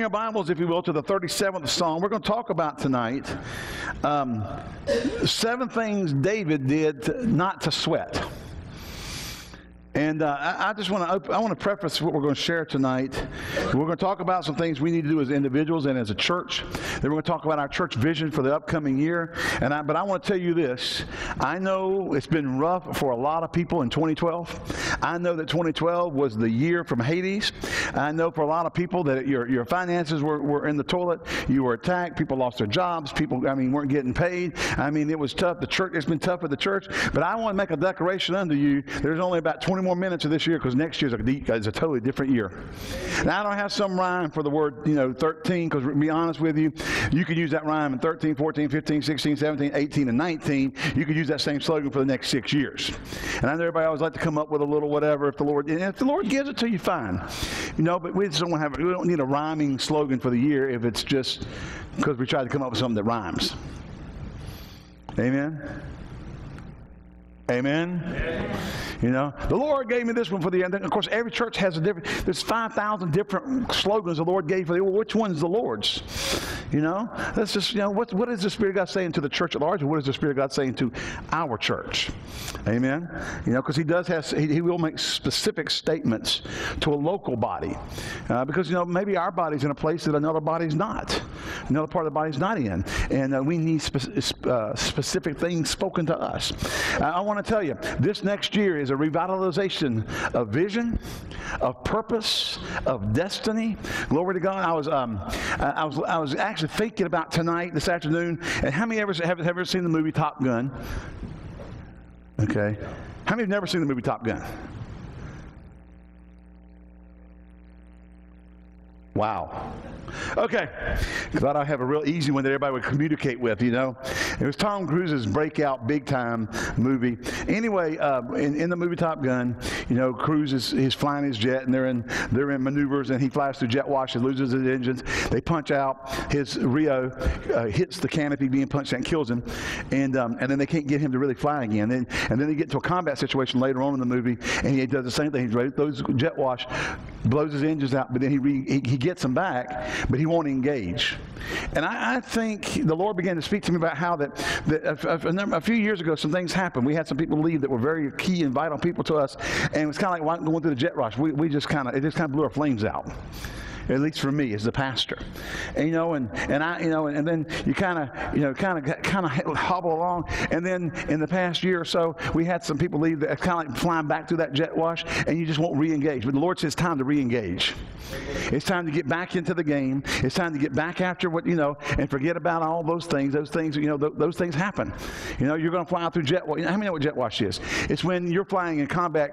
Your Bibles, if you will, to the 37th Psalm. We're going to talk about tonight um, seven things David did not to sweat. And uh, I, just want to I want to preface what we're going to share tonight. We're going to talk about some things we need to do as individuals and as a church. Then we're going to talk about our church vision for the upcoming year. And I, but I want to tell you this: I know it's been rough for a lot of people in 2012. I know that 2012 was the year from Hades. I know for a lot of people that your your finances were, were in the toilet. You were attacked. People lost their jobs. People, I mean, weren't getting paid. I mean, it was tough. The church it's been tough for the church. But I want to make a declaration unto you: there's only about 20 more minutes of this year because next year is a, is a totally different year. Now, I don't have some rhyme for the word, you know, 13 because to be honest with you, you could use that rhyme in 13, 14, 15, 16, 17, 18, and 19. You could use that same slogan for the next six years. And I know everybody always like to come up with a little whatever if the Lord, if the Lord gives it to you, fine. You know, but we just don't have, we don't need a rhyming slogan for the year if it's just because we try to come up with something that rhymes. Amen. Amen. You know, the Lord gave me this one for the end. Of course, every church has a different. There's five thousand different slogans the Lord gave for the. Well, which one's the Lord's? You know, that's just you know what what is the Spirit of God saying to the church at large, what is the Spirit of God saying to our church? Amen. You know, because He does have he, he, will make specific statements to a local body, uh, because you know maybe our body's in a place that another body's not, another part of the body's not in, and uh, we need spe- uh, specific things spoken to us. I want to tell you, this next year is a revitalization of vision, of purpose, of destiny. Glory to God. I was, um, I was, I was actually thinking about tonight, this afternoon, and how many ever have ever seen the movie Top Gun? Okay. How many have never seen the movie Top Gun? Wow. Okay. Thought I'd have a real easy one that everybody would communicate with, you know. It was Tom Cruise's breakout big time movie. Anyway, uh, in, in, the movie Top Gun, you know, Cruise is he's flying his jet and they're in they're in maneuvers and he flies through jet wash and loses his engines. They punch out. His Rio uh, hits the canopy being punched and kills him. And um, and then they can't get him to really fly again. And, and then they get to a combat situation later on in the movie and he does the same thing. He throws jet wash, blows his engines out, but then he, re, he, he gets them back but he won't engage. And I, I, think the Lord began to speak to me about how that, that a, a, a, few years ago, some things happened. We had some people leave that were very key and vital people to us, and it was kind of like going through the jet wash. We, we just kind of, it just kind of blew our flames out at least for me as the pastor. And, you know, and, and I, you know, and, and then you kind of, you know, kind of, kind of hobble along. And then in the past year or so, we had some people leave that kind of like flying back through that jet wash, and you just won't re-engage. But the Lord says, time to re-engage. It's time to get back into the game. It's time to get back after what, you know, and forget about all those things. Those things, you know, th- those things happen. You know, you're going to fly through jet wash. You know, how many know what jet wash is? It's when you're flying in combat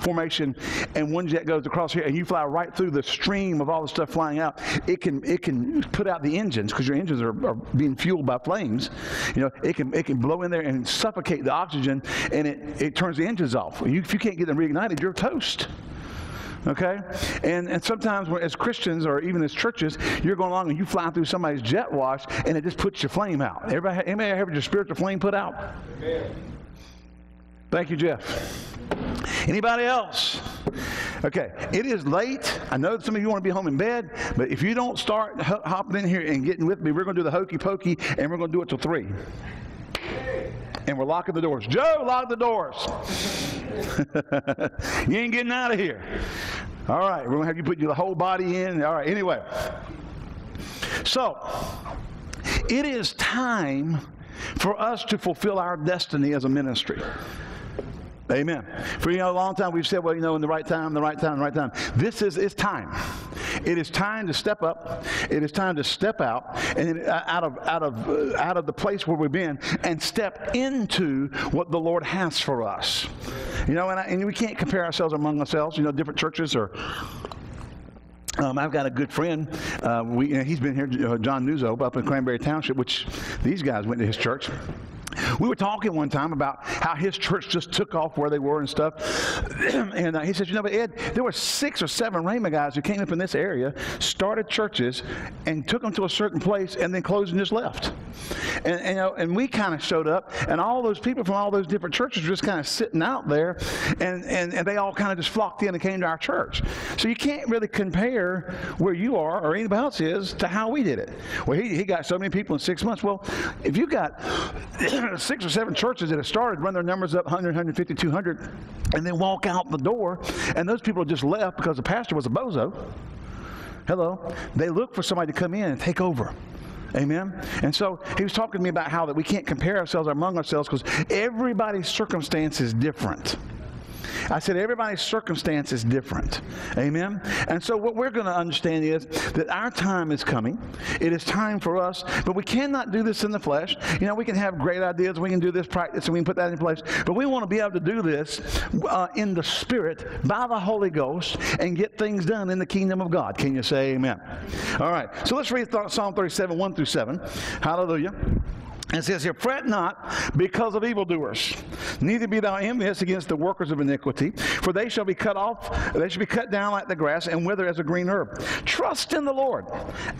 formation and one jet goes across here and you fly right through the stream of all the stuff flying out. It can, it can put out the engines because your engines are, are being fueled by flames. You know, it can, it can blow in there and suffocate the oxygen and it, it turns the engines off. You, if you can't get them reignited, you're toast okay? And, and sometimes as Christians or even as churches, you're going along and you fly through somebody's jet wash and it just puts your flame out. Everybody, anybody have your spiritual flame put out? Amen. Thank you, Jeff. Anybody else? Okay, it is late. I know some of you want to be home in bed, but if you don't start hopping in here and getting with me, we're going to do the hokey pokey and we're going to do it till 3. And we're locking the doors. Joe, lock the doors. you ain't getting out of here. All right, we're going to have you put your whole body in. All right, anyway. So, it is time for us to fulfill our destiny as a ministry. Amen. For you know, a long time we've said, well, you know, in the right time, the right time, the right time. This is it's time. It is time to step up. It is time to step out and uh, out of out of uh, out of the place where we've been and step into what the Lord has for us. You know, and, I, and we can't compare ourselves among ourselves. You know, different churches are um, I've got a good friend. Uh, we, you know, he's been here, uh, John Nuzzo, up in Cranberry Township, which these guys went to his church. We were talking one time about how his church just took off where they were and stuff. and uh, he said, you know, but Ed, there were six or seven Rhema guys who came up in this area, started churches, and took them to a certain place, and then closed and just left. And, and, know, and we kind of showed up, and all those people from all those different churches were just kind of sitting out there, and, and, and they all kind of just flocked in and came to our church. So you can't really compare where you are or anybody else is to how we did it. Well, he, he got so many people in six months. Well, if you got six or seven churches that have started, run their numbers up 100, 150, 200, and then walk out the door, and those people just left because the pastor was a bozo. Hello. They look for somebody to come in and take over. Amen. And so he was talking to me about how that we can't compare ourselves among ourselves because everybody's circumstance is different. I said everybody's circumstance is different. Amen. And so what we're going to understand is that our time is coming. It is time for us, but we cannot do this in the flesh. You know, we can have great ideas. We can do this practice and we can put that in place. But we want to be able to do this uh, in the Spirit by the Holy Ghost and get things done in the kingdom of God. Can you say amen? All right. So let's read Psalm 37, 1 through 7. Hallelujah. And says here, fret not because of evildoers, neither be thou envious against the workers of iniquity, for they shall be cut off, they shall be cut down like the grass and wither as a green herb. Trust in the Lord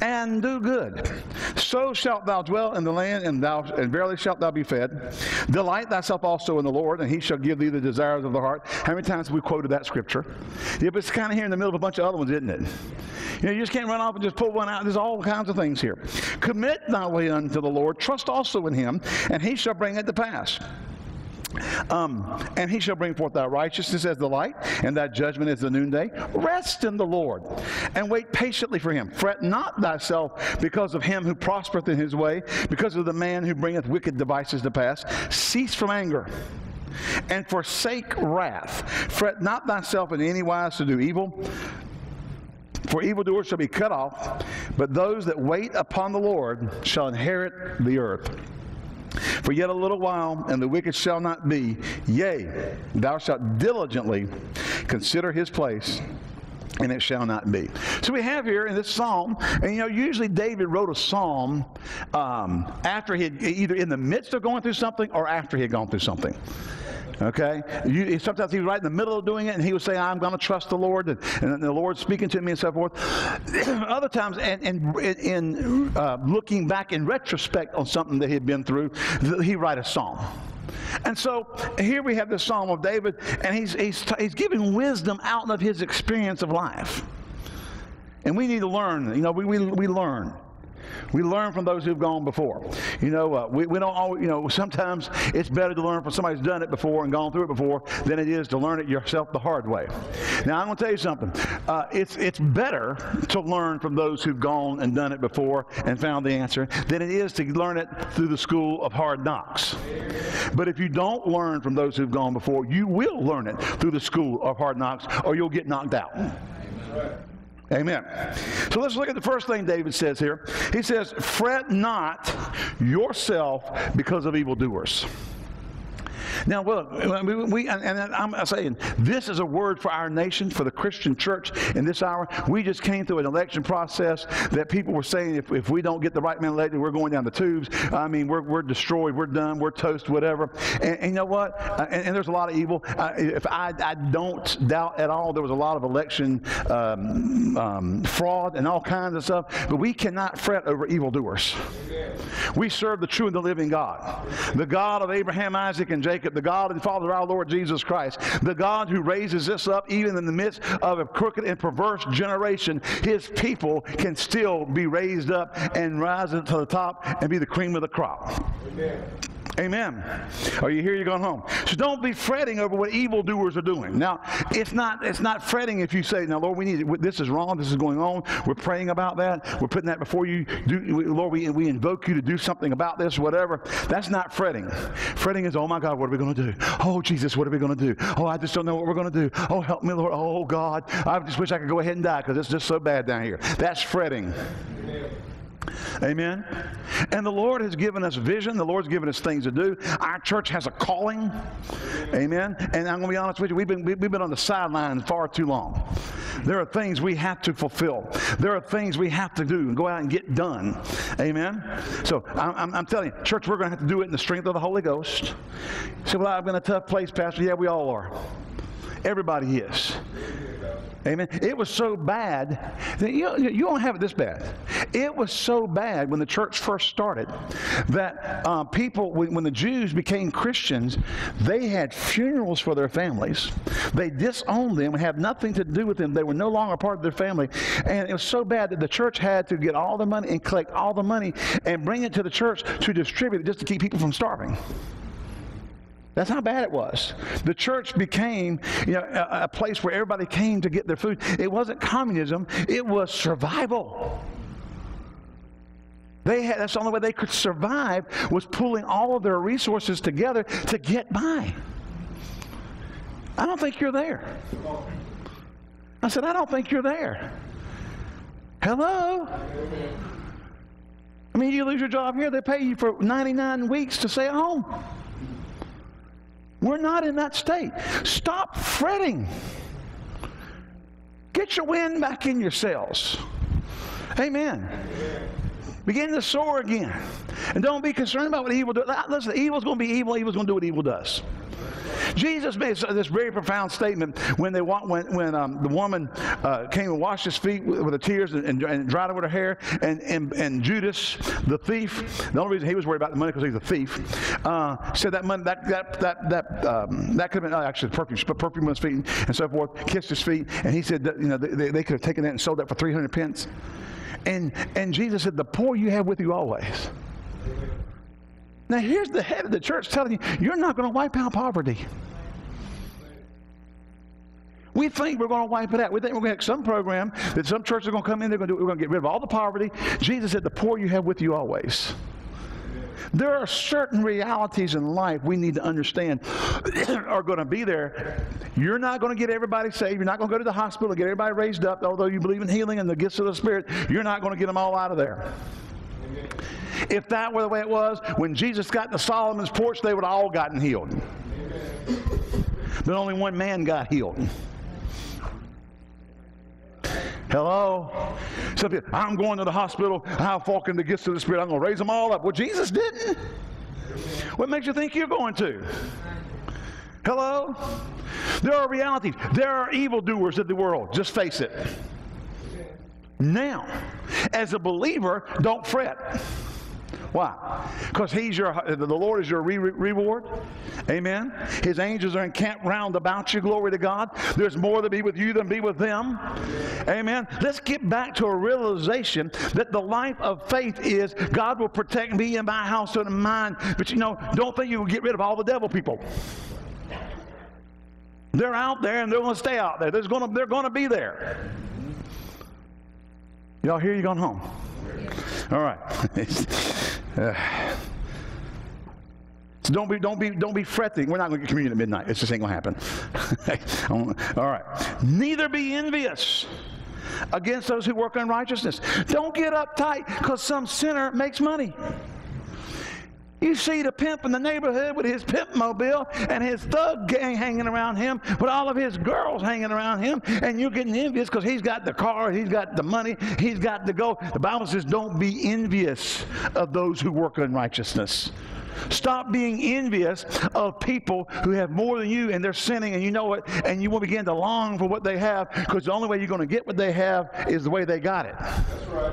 and do good. So shalt thou dwell in the land, and thou and verily shalt thou be fed. Delight thyself also in the Lord, and he shall give thee the desires of the heart. How many times have we quoted that scripture? Yeah, but it's kind of here in the middle of a bunch of other ones, isn't it? You know, you just can't run off and just pull one out. There's all kinds of things here. Commit thy way unto the Lord. Trust also in him, and he shall bring it to pass. Um, and he shall bring forth thy righteousness as the light, and thy judgment as the noonday. Rest in the Lord, and wait patiently for him. Fret not thyself because of him who prospereth in his way, because of the man who bringeth wicked devices to pass. Cease from anger and forsake wrath. Fret not thyself in any wise to do evil, for evildoers shall be cut off, but those that wait upon the Lord shall inherit the earth. For yet a little while, and the wicked shall not be. Yea, thou shalt diligently consider his place, and it shall not be. So we have here in this psalm, and you know, usually David wrote a psalm um, after he had either in the midst of going through something or after he had gone through something. Okay? You, sometimes he was right in the middle of doing it and he would say, I'm going to trust the Lord and, and, the Lord's speaking to me and so forth. Other times, and, and in uh, looking back in retrospect on something that he had been through, he write a psalm. And so here we have the Psalm of David, and he's, he's, he's giving wisdom out of his experience of life. And we need to learn. You know, we, we, we learn. We learn from those who've gone before. You know, uh, we, we don't always, you know, sometimes it's better to learn from somebody who's done it before and gone through it before than it is to learn it yourself the hard way. Now, I'm going to tell you something. Uh, it's, it's better to learn from those who've gone and done it before and found the answer than it is to learn it through the school of hard knocks. But if you don't learn from those who've gone before, you will learn it through the school of hard knocks or you'll get knocked out. Amen. So let's look at the first thing David says here. He says, Fret not yourself because of evildoers. Now, look, we, we and, and, I'm saying this is a word for our nation, for the Christian church in this hour. We just came through an election process that people were saying if, if we don't get the right man elected, we're going down the tubes. I mean, we're, we're destroyed, we're done, we're toast, whatever. And, and you know what? Uh, and, and, there's a lot of evil. Uh, if I, I don't doubt at all, there was a lot of election um, um, fraud and all kinds of stuff. But we cannot fret over evildoers. We serve the true and the living God, the God of Abraham, Isaac, and Jacob The God and Father of our Lord Jesus Christ, the God who raises us up even in the midst of a crooked and perverse generation, his people can still be raised up and rise to the top and be the cream of the crop. Amen. Amen. Are you here? You're going home. So don't be fretting over what evildoers are doing. Now, it's not it's not fretting if you say, "Now, Lord, we need this is wrong. This is going on. We're praying about that. We're putting that before you. Do, Lord, we, we invoke you to do something about this, whatever." That's not fretting. Fretting is, "Oh my God, what are we going to do? Oh Jesus, what are we going to do? Oh, I just don't know what we're going to do. Oh, help me, Lord. Oh God, I just wish I could go ahead and die because it's just so bad down here." That's fretting. Amen. And the Lord has given us vision. The Lord's given us things to do. Our church has a calling. Amen. And I'm going to be honest with you, we've been, we've been on the sidelines far too long. There are things we have to fulfill. There are things we have to do and go out and get done. Amen. So I'm, I'm telling you, church, we're going to have to do it in the strength of the Holy Ghost. You say, well, I've been a tough place, Pastor. Yeah, we all are. Everybody is. Amen. It was so bad that you, you don't have it this bad. It was so bad when the church first started that uh, people, when, when the Jews became Christians, they had funerals for their families. They disowned them, had nothing to do with them. They were no longer part of their family. And it was so bad that the church had to get all the money and collect all the money and bring it to the church to distribute it just to keep people from starving. That's how bad it was. The church became you know, a, a place where everybody came to get their food. It wasn't communism, it was survival. They had, that's the only way they could survive was pulling all of their resources together to get by. I don't think you're there. I said, I don't think you're there. Hello? I mean, you lose your job here, they pay you for 99 weeks to stay at home. We're not in that state. Stop fretting. Get your wind back in your sails. Amen. Begin to soar again. And don't be concerned about what evil does. Listen, evil's going to be evil. Evil's going to do what evil does. Jesus made this very profound statement when they when when um, the woman uh, came and washed his feet with, with tears and, and, and, dried it with her hair, and, and, and Judas, the thief, the only reason he was worried about the money because he's a thief, uh, said that money that that that that um, that could have been oh, actually perfume, but perfume on his feet and so forth, kissed his feet, and he said that you know they, they could have taken that and sold that for three hundred pence, and and Jesus said, the poor you have with you always. Now, here's the head of the church telling you, you're not going to wipe out poverty. We think we're going to wipe it out. We think we're going to have some program that some churches are going to come in, they're going to do, we're going to get rid of all the poverty. Jesus said, the poor you have with you always. There are certain realities in life we need to understand are going to be there. You're not going to get everybody saved. You're not going to go to the hospital and get everybody raised up, although you believe in healing and the gifts of the Spirit. You're not going to get them all out of there. If that were the way it was, when Jesus got to Solomon's porch, they would have all gotten healed. But only one man got healed. Hello? I'm going to the hospital. I'll walk in the gifts of the Spirit. I'm going to raise them all up. Well, Jesus didn't. What makes you think you're going to? Hello? There are realities. There are evildoers of the world. Just face it. Now, as a believer, don't fret. Why? Because he's your the Lord is your re- reward. Amen. His angels are encamped round about you. Glory to God. There's more to be with you than be with them. Amen. Let's get back to a realization that the life of faith is God will protect me and my house and mine. But you know, don't think you will get rid of all the devil people. They're out there and they're going to stay out there. There's going to, they're going to be there. Y'all hear you going home? All right. uh, so don't be, don't be, don't be fretting. We're not going to get communion at midnight. It just ain't going to happen. All right. Neither be envious against those who work unrighteousness. Don't get uptight because some sinner makes money. You see the pimp in the neighborhood with his pimp mobile and his thug gang hanging around him with all of his girls hanging around him, and you're getting envious because he's got the car, he's got the money, he's got the go. The Bible says, don't be envious of those who work in righteousness. Stop being envious of people who have more than you and they're sinning and you know it, and you will begin to long for what they have because the only way you're going to get what they have is the way they got it. That's right.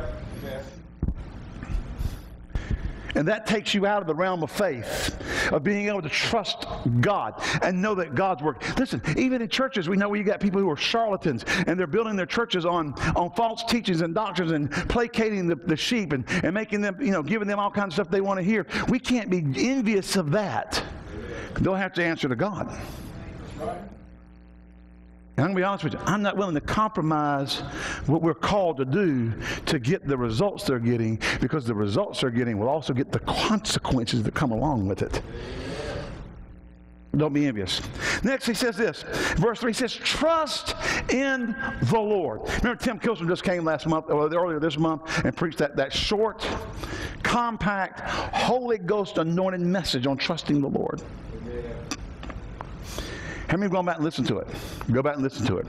And that takes you out of the realm of faith, of being able to trust God and know that God's work. Listen, even in churches, we know we got people who are charlatans and they're building their churches on, on false teachings and doctrines and placating the, the sheep and, and making them, you know, giving them all kinds of stuff they want to hear. We can't be envious of that. They'll have to answer to God. And I'm going to be honest with you, I'm not willing to compromise what we're called to do to get the results they're getting because the results they're getting will also get the consequences that come along with it. Don't be envious. Next, he says this. Verse 3 says, Trust in the Lord. Remember, Tim Kilstrom just came last month, or earlier this month, and preached that, that short compact, Holy Ghost anointed message on trusting the Lord. How many have gone back and listened to it? Go back and listen to it.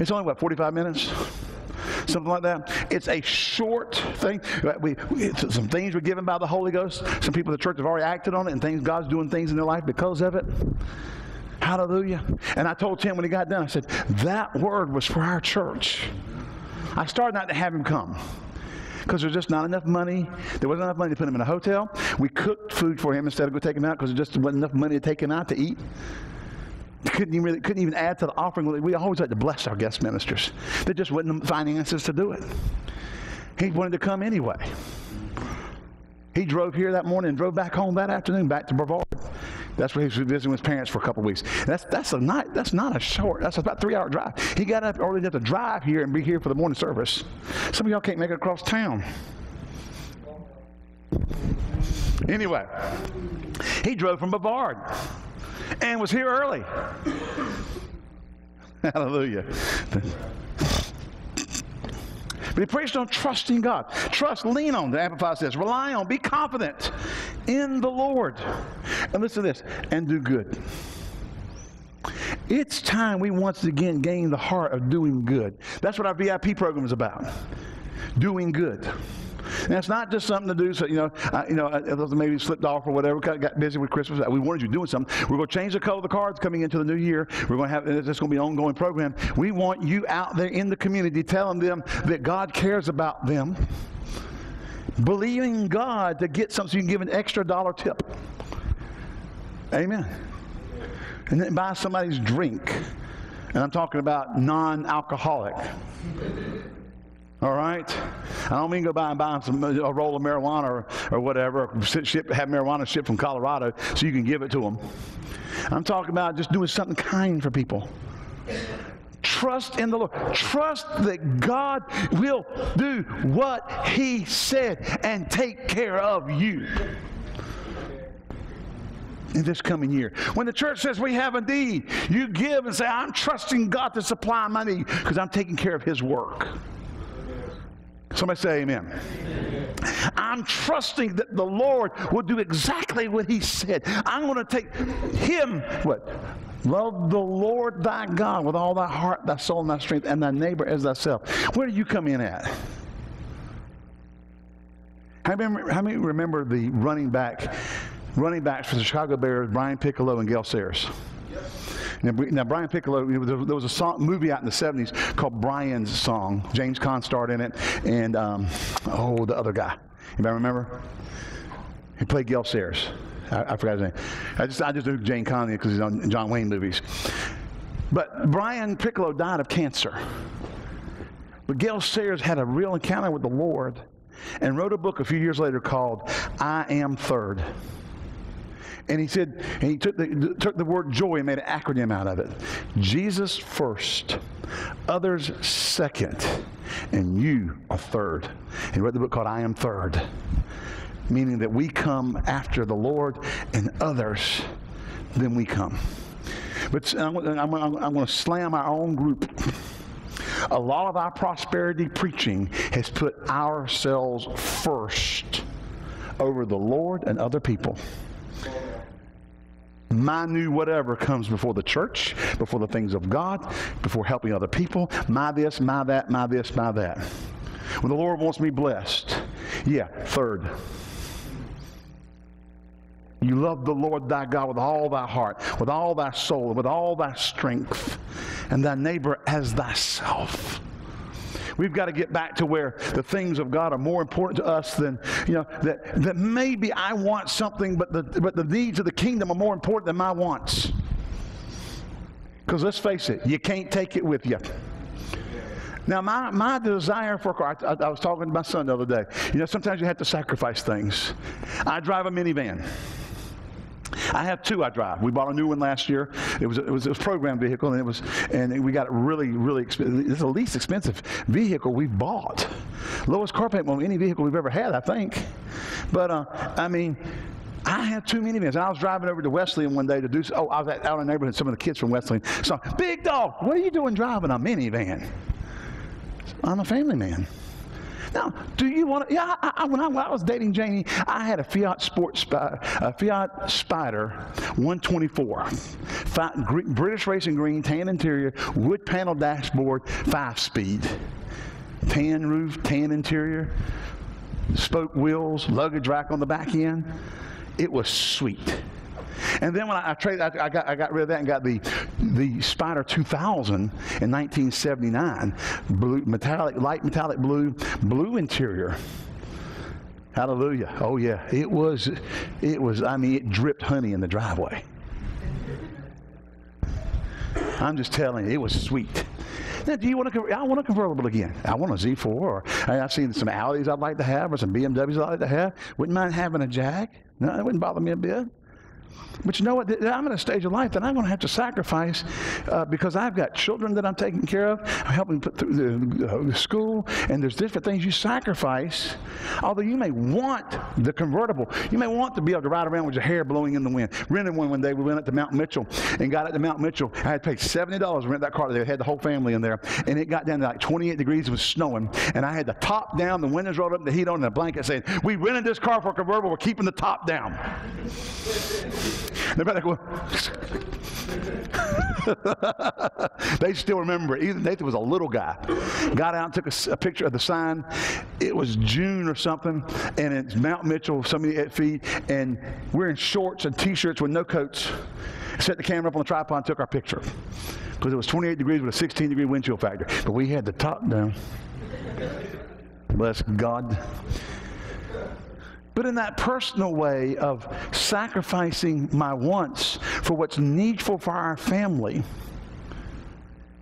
It's only, what, 45 minutes? Something like that. It's a short thing. We, we, some things were given by the Holy Ghost. Some people in the church have already acted on it, and things God's doing things in their life because of it. Hallelujah. And I told Tim when he got done, I said, that word was for our church. I started not to have him come because there's just not enough money. There wasn't enough money to put him in a hotel. We cooked food for him instead of go take him out because there just wasn't enough money to take him out to eat. Couldn't even, really, couldn't even add to the offering. We always like to bless our guest ministers. There just wasn't the finances to do it. He wanted to come anyway. He drove here that morning and drove back home that afternoon, back to Brevard. That's where he was visiting with his parents for a couple weeks. That's that's a night. That's not a short. That's about three hour drive. He got up early enough to drive here and be here for the morning service. Some of y'all can't make it across town. Anyway, he drove from Brevard and was here early. Hallelujah. But he preached on trusting God. Trust, lean on, the Amplified says. Rely on, be confident in the Lord. And listen to this, and do good. It's time we once again gain the heart of doing good. That's what our VIP program is about. Doing good. And it's not just something to do. So you know, uh, you know, uh, maybe slipped off or whatever. Got busy with Christmas. We wanted you doing something. We're going to change the color of the cards coming into the new year. We're going to have. It's going to be an ongoing program. We want you out there in the community telling them that God cares about them. Believing God to get something so you can give an extra dollar tip. Amen. And then buy somebody's drink. And I'm talking about non alcoholic. All right? I don't mean go buy and buy some, a roll of marijuana or, or whatever, ship, have marijuana shipped from Colorado so you can give it to them. I'm talking about just doing something kind for people. Trust in the Lord. Trust that God will do what He said and take care of you in this coming year. When the church says we have a need, you give and say, I'm trusting God to supply my need because I'm taking care of His work. Somebody say amen. amen. I'm trusting that the Lord will do exactly what he said. I'm going to take him, what? Love the Lord thy God with all thy heart, thy soul, and thy strength, and thy neighbor as thyself. Where do you come in at? How many, how many remember the running back, running backs for the Chicago Bears, Brian Piccolo and Gale Sayers? Now, now Brian Piccolo, there was a song, movie out in the 70s called Brian's Song. James Caan starred in it, and um, oh, the other guy. Anybody remember? He played Gale Sayers. I, I, forgot his name. I just, I just knew Jane Conley because he's on John Wayne movies. But Brian Piccolo died of cancer. But Gale Sayers had a real encounter with the Lord and wrote a book a few years later called I Am Third. And he said, and he took the, took the word joy and made an acronym out of it. Jesus first, others second, and you are third. He wrote the book called I Am Third, meaning that we come after the Lord and others, then we come. But I'm, I'm, I'm going to slam our own group. A lot of our prosperity preaching has put ourselves first over the Lord and other people my new whatever comes before the church, before the things of God, before helping other people. My this, my that, my this, my that. When the Lord wants me blessed, yeah, third. You love the Lord thy God with all thy heart, with all thy soul, with all thy strength, and thy neighbor as thyself. We've got to get back to where the things of God are more important to us than, you know, that, that maybe I want something, but the, but the needs of the kingdom are more important than my wants. Because let's face it, you can't take it with you. Now, my, my desire for a car, I, I, was talking to my son the other day. You know, sometimes you have to sacrifice things. I drive a minivan. I have two I drive. We bought a new one last year. It was, it was, it was a program vehicle, and it was, and we got it really, really expensive. It's the least expensive vehicle we've bought. Lowest car payment on any vehicle we've ever had, I think. But, uh, I mean, I have two minivans. I was driving over to Wesleyan one day to do, oh, I was out in the neighborhood, some of the kids from Wesleyan. So, big dog, what are you doing driving a minivan? I'm a family man. Now, do you want to? Yeah, I, I, when, I, when I was dating Janie, I had a Fiat Sports, uh, a Fiat Spider 124, British Racing Green, tan interior, wood panel dashboard, five speed, tan roof, tan interior, spoke wheels, luggage rack on the back end. It was sweet. And then when I, I traded, I, I, got, I got rid of that and got the, the Spider 2000 in 1979, blue, metallic, light metallic blue, blue interior. Hallelujah. Oh yeah, it was, it was, I mean, it dripped honey in the driveway. I'm just telling you, it was sweet. Now, do you want to? I want a convertible again. I want a Z4. Or I've seen some Audis I'd like to have, or some BMWs I'd like to have. Wouldn't mind having a Jag. No, it wouldn't bother me a bit. But you know what? I'm in a stage of life that I'm going to have to sacrifice uh, because I've got children that I'm taking care of. I'm helping put through the, uh, school, and there's different things you sacrifice. Although you may want the convertible, you may want to be able to ride around with your hair blowing in the wind. Rented one one day. We went up to Mount Mitchell and got up to Mount Mitchell. I had to pay seventy dollars to rent that car. They had the whole family in there, and it got down to like 28 degrees. It was snowing, and I had the top down, the windows rolled up, the heat on, and the blanket saying, "We rented this car for a convertible. We're keeping the top down." They're go. they still remember. Even Nathan was a little guy. Got out and took a, a, picture of the sign. It was June or something, and it's Mount Mitchell, so many feet, and we're in shorts and t-shirts with no coats. Set the camera up on the tripod and took our picture because it was 28 degrees with a 16 degree wind chill factor. But we had the top down. Bless God. But in that personal way of sacrificing my wants for what's needful for our family,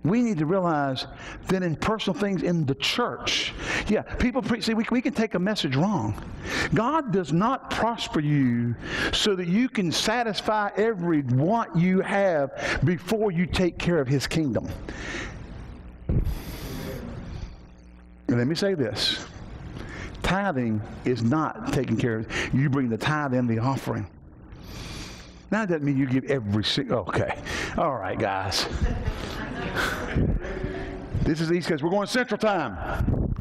we need to realize that in personal things in the church, yeah, people preach, see, we, we can take a message wrong. God does not prosper you so that you can satisfy every want you have before you take care of His kingdom. And let me say this Tithing is not taken care of You bring the tithe and the offering. Now, that doesn't mean you give every single. Okay. All right, guys. this is East Coast. We're going Central Time.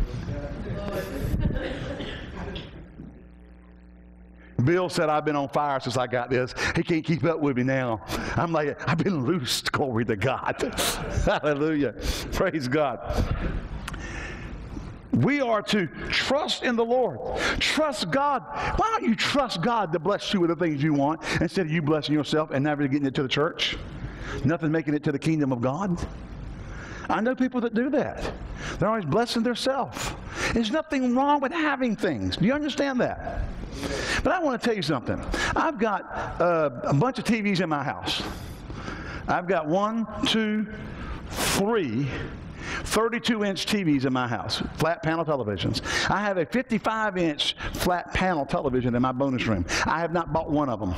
Bill said, I've been on fire since I got this. He can't keep up with me now. I'm like, I've been loosed. Glory to God. Hallelujah. Praise God. We are to trust in the Lord. Trust God. Why don't you trust God to bless you with the things you want instead of you blessing yourself and never getting it to the church? Nothing making it to the kingdom of God. I know people that do that. They're always blessing themselves. There's nothing wrong with having things. Do you understand that? But I want to tell you something. I've got uh, a bunch of TVs in my house. I've got one, two, three 32 inch TVs in my house, flat panel televisions. I have a 55 inch flat panel television in my bonus room. I have not bought one of them.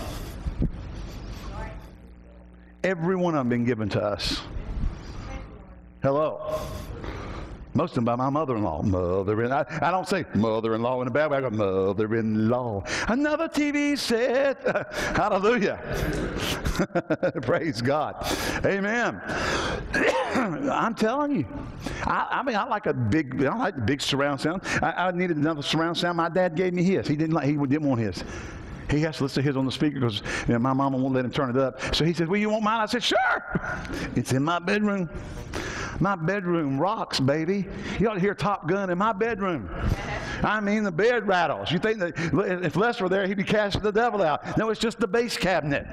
Every one of them been given to us. Hello. Most of them by my mother-in-law. Mother-in-law. I, I don't say mother-in-law in a bad way. I go mother-in-law. Another TV set. Hallelujah. Praise God. Amen. I'm telling you. I, I, mean, I like a big. I like big surround sound. I, I needed another surround sound. My dad gave me his. He didn't like. He didn't want his. He has to listen to his on the speaker because you know, my mama won't let him turn it up. So he said, Well, you want mine? I said, Sure. It's in my bedroom. My bedroom rocks, baby. You ought to hear Top Gun in my bedroom. I mean, the bed rattles. You think that if Les were there, he'd be casting the devil out. No, it's just the bass cabinet.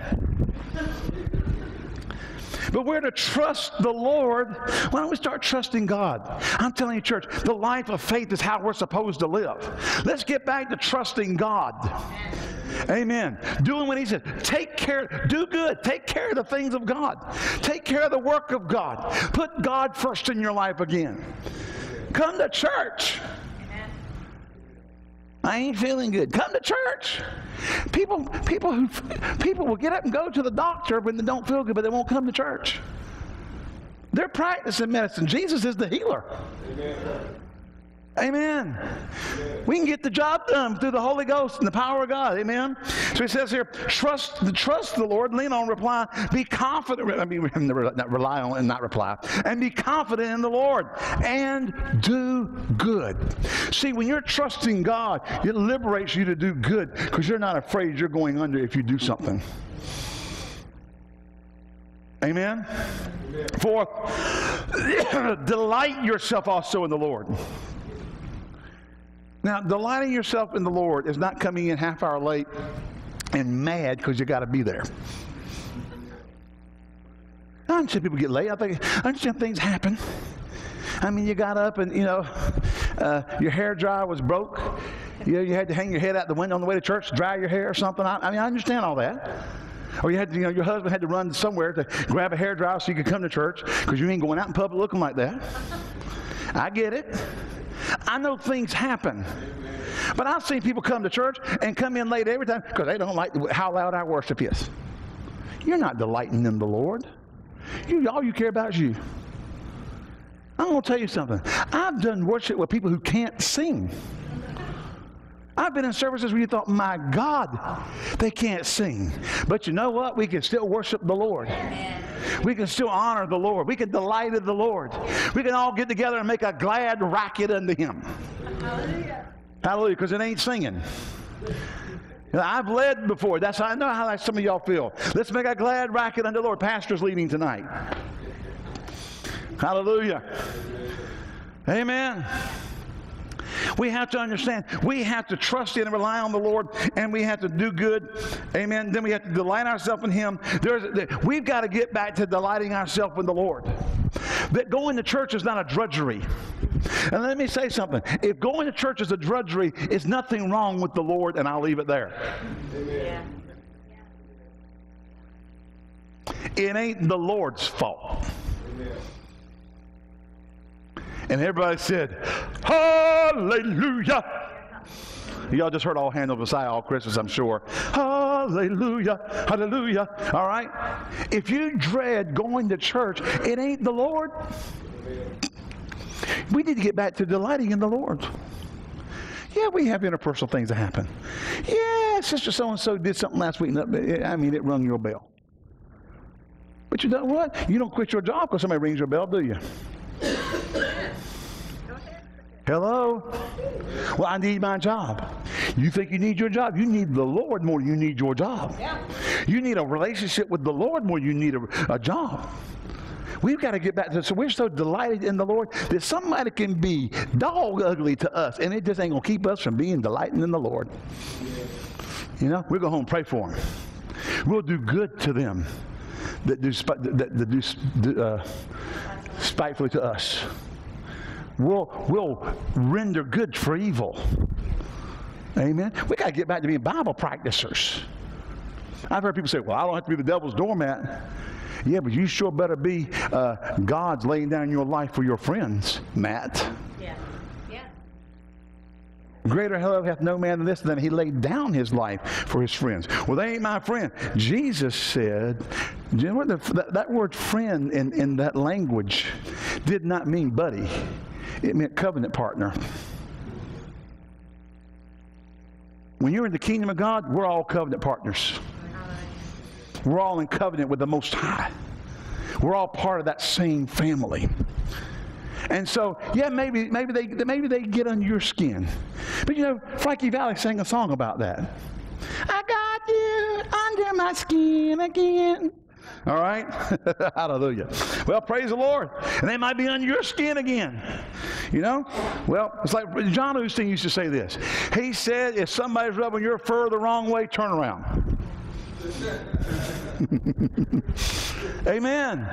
But we're to trust the Lord. Why don't we start trusting God? I'm telling you, church, the life of faith is how we're supposed to live. Let's get back to trusting God. Amen. Doing what he said. Take care, do good. Take care of the things of God. Take care of the work of God. Put God first in your life again. Come to church. I ain't feeling good. Come to church. People, people who, people will get up and go to the doctor when they don't feel good, but they won't come to church. They're practicing medicine. Jesus is the healer. Amen. Amen. We can get the job done through the Holy Ghost and the power of God. Amen. So he says here, trust, the trust the Lord, lean on, reply, be confident. I mean, rely on and not reply, and be confident in the Lord and do good. See, when you're trusting God, it liberates you to do good because you're not afraid you're going under if you do something. Amen. Fourth, delight yourself also in the Lord. Now, delighting yourself in the Lord is not coming in half hour late and mad because you got to be there. I understand people get late. I think I understand things happen. I mean, you got up and you know uh, your hair dryer was broke. You, know, you had to hang your head out the window on the way to church, to dry your hair or something. I, I mean, I understand all that. Or you had to, you know, your husband had to run somewhere to grab a hair dryer so you could come to church because you ain't going out in public looking like that. I get it. I know things happen. But I've seen people come to church and come in late every time because they don't like how loud our worship is. You're not delighting in the Lord. You, all you care about is you. I'm going to tell you something. I've done worship with people who can't sing. I've been in services where you thought, my God, they can't sing. But you know what? We can still worship the Lord. Amen. We can still honor the Lord. We can delight in the Lord. We can all get together and make a glad racket unto Him. Hallelujah. Hallelujah, because it ain't singing. I've led before. That's how I know how some of y'all feel. Let's make a glad racket unto the Lord. Pastor's leading tonight. Hallelujah. Amen. We have to understand, we have to trust in and rely on the Lord, and we have to do good. Amen. Then we have to delight ourselves in Him. There's, we've got to get back to delighting ourselves in the Lord. That going to church is not a drudgery. And let me say something. If going to church is a drudgery, it's nothing wrong with the Lord, and I'll leave it there. Amen. It ain't the Lord's fault. Amen. And everybody said, Hallelujah. Y'all just heard all Handel's Messiah all Christmas, I'm sure. Hallelujah, hallelujah. All right? If you dread going to church, it ain't the Lord. We need to get back to delighting in the Lord. Yeah, we have interpersonal things that happen. Yeah, Sister so and so did something last week. I mean, it rung your bell. But you know what? You don't quit your job because somebody rings your bell, do you? Hello? Well, I need my job. You think you need your job? You need the Lord more than you need your job. Yeah. You need a relationship with the Lord more than you need a, a job. We've got to get back to this. So we're so delighted in the Lord that somebody can be dog ugly to us, and it just ain't going to keep us from being delighting in the Lord. You know, we'll go home and pray for them. We'll do good to them that do, that, that do uh, spitefully to us. We'll, we'll render good for evil. Amen. We got to get back to being Bible practicers. I've heard people say, well, I don't have to be the devil's doormat. Yeah, but you sure better be uh, God's laying down your life for your friends, Matt. Yeah. Yeah. Greater love hath no man than this, than he laid down his life for his friends. Well, they ain't my friend. Jesus said, you know that, that word friend in, in that language did not mean buddy, it meant covenant partner. When you're in the kingdom of God, we're all covenant partners. We're all in covenant with the Most High. We're all part of that same family. And so, yeah, maybe maybe they maybe they get under your skin. But you know, Frankie Valli sang a song about that. I got you under my skin again. All right? Hallelujah. Well, praise the Lord. And they might be on your skin again. You know? Well, it's like John Osteen used to say this. He said, if somebody's rubbing your fur the wrong way, turn around. Amen.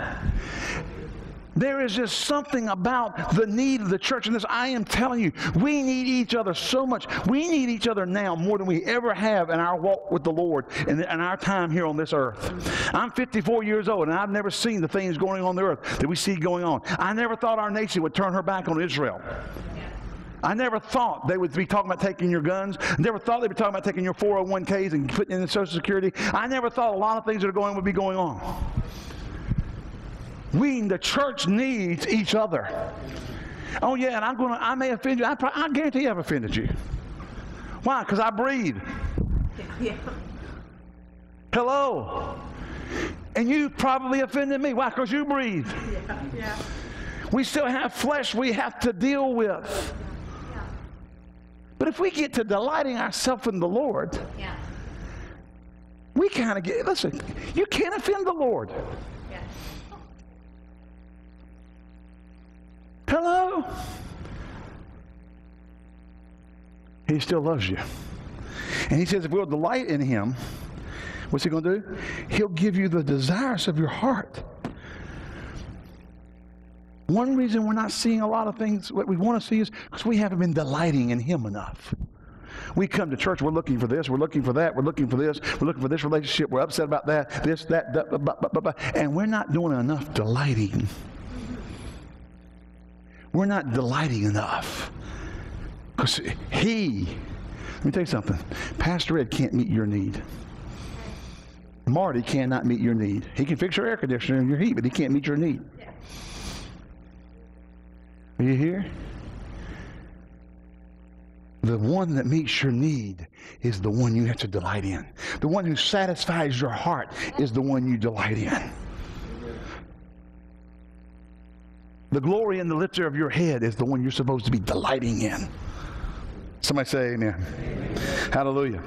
There is just something about the need of the church. And this, I am telling you, we need each other so much. We need each other now more than we ever have in our walk with the Lord and in our time here on this earth. I'm 54 years old, and I've never seen the things going on the earth that we see going on. I never thought our nation would turn her back on Israel. I never thought they would be talking about taking your guns. I never thought they'd be talking about taking your 401ks and putting in Social Security. I never thought a lot of things that are going would be going on. We, the church, needs each other. Oh yeah, and I'm gonna I may offend you. I, I guarantee I've offended you. Why? Because I breathe. Yeah. Hello. And you probably offended me. Why? Because you breathe. Yeah. We still have flesh we have to deal with. Yeah. But if we get to delighting ourselves in the Lord, Yeah. we kind of get, listen, you can't offend the Lord. Hello? He still loves you. And he says, if we'll delight in him, what's he going to do? He'll give you the desires of your heart. One reason we're not seeing a lot of things, what we want to see is because we haven't been delighting in him enough. We come to church, we're looking for this, we're looking for that, we're looking for this, we're looking for this relationship, we're upset about that, this, that, that, blah, blah, blah, and we're not doing enough delighting. We're not delighting enough. Because he, let me tell you something, Pastor Ed can't meet your need. Marty cannot meet your need. He can fix your air conditioner and your heat, but he can't meet your need. Are you here? The one that meets your need is the one you have to delight in. The one who satisfies your heart is the one you delight in. The glory and the lifter of your head is the one you're supposed to be delighting in. Somebody say amen. Hallelujah.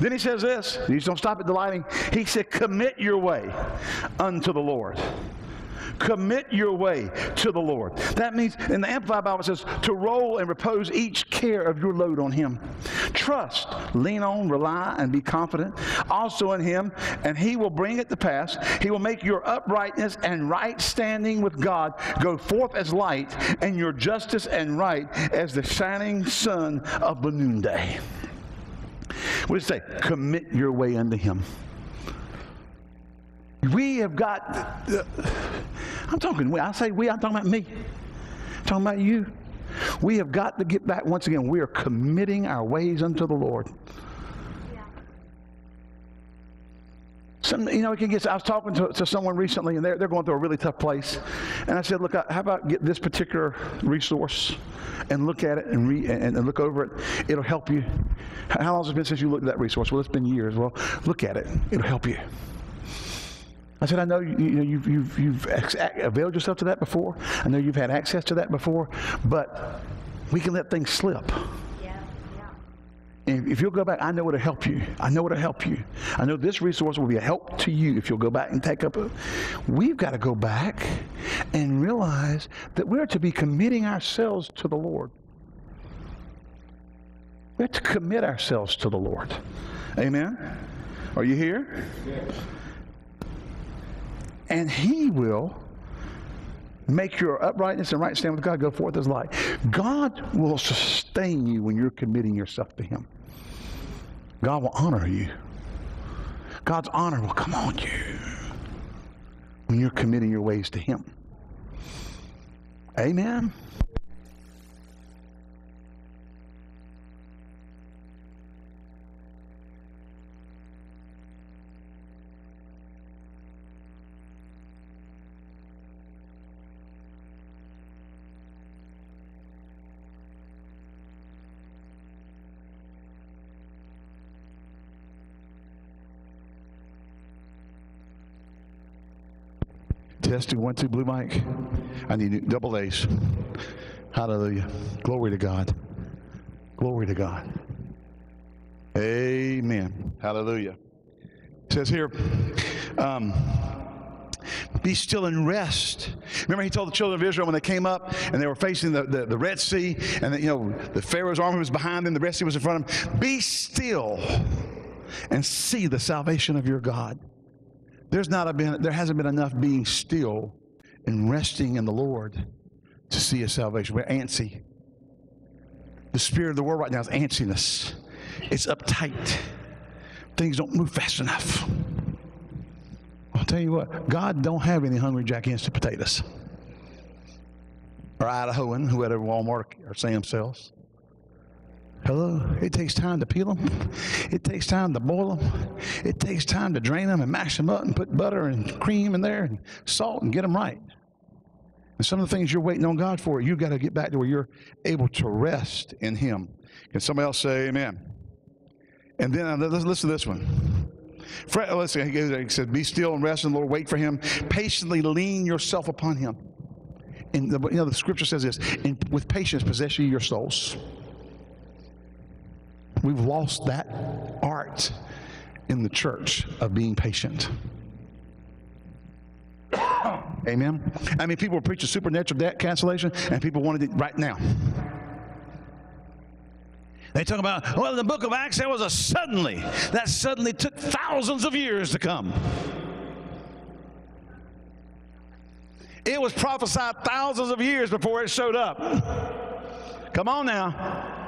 Then he says this. You just don't stop at delighting. He said, commit your way unto the Lord. Commit your way to the Lord. That means, in the Amplified Bible, it says to roll and repose each care of your load on Him. Trust, lean on, rely, and be confident also in Him, and He will bring it to pass. He will make your uprightness and right standing with God go forth as light, and your justice and right as the shining sun of the noonday. What does it say? Commit your way unto Him. We have got, I'm talking, I say we, I'm talking about me. I'm talking about you. We have got to get back once again. We are committing our ways unto the Lord. Some, you know, it can get, I was talking to, to someone recently, and they're, they're going through a really tough place. And I said, look, uh, how about get this particular resource and look at it and, re, and, and look over it? It'll help you. How long has it been since you looked at that resource? Well, it's been years. Well, look at it. It'll help you. I said, I know you, you know, you've, you've, you've availed yourself to that before. I know you've had access to that before, but we can let things slip. Yeah. Yeah. If you'll go back, I know it'll help you. I know it'll help you. I know this resource will be a help to you if you'll go back and take up a. We've got to go back and realize that we're to be committing ourselves to the Lord. We have to commit ourselves to the Lord. Amen? Are you here? And He will make your uprightness and right stand with God go forth as light. God will sustain you when you're committing yourself to Him. God will honor you. God's honor will come on you when you're committing your ways to Him. Amen. Testing one, two, blue mic. I need double A's. Hallelujah. Glory to God. Glory to God. Amen. Hallelujah. It says here, um, be still and rest. Remember, he told the children of Israel when they came up and they were facing the, the, the Red Sea, and the, you know the Pharaoh's army was behind them, the Red Sea was in front of them. Be still and see the salvation of your God. There's not a been, there hasn't been enough being still and resting in the Lord to see His salvation. We're antsy. The spirit of the world right now is antsiness. It's uptight. Things don't move fast enough. I'll tell you what, God don't have any hungry Jack Instant potatoes. Or Idahoan, whoever Walmart or Sam sells. Hello? It takes time to peel them. It takes time to boil them. It takes time to drain them and mash them up and put butter and cream in there and salt and get them right. And some of the things you're waiting on God for, you got to get back to where you're able to rest in Him. Can somebody else say amen? And then uh, let's listen to this one. Fret, listen, he goes he said, Be still and rest in the Lord, wait for Him. Patiently lean yourself upon Him. And the, you know, the scripture says this and with patience possess ye your souls. We've lost that art in the church of being patient. Amen. I mean, people were preaching supernatural debt cancellation, and people wanted it right now. They talk about, well, in the book of Acts, there was a suddenly. That suddenly took thousands of years to come. It was prophesied thousands of years before it showed up. Come on now.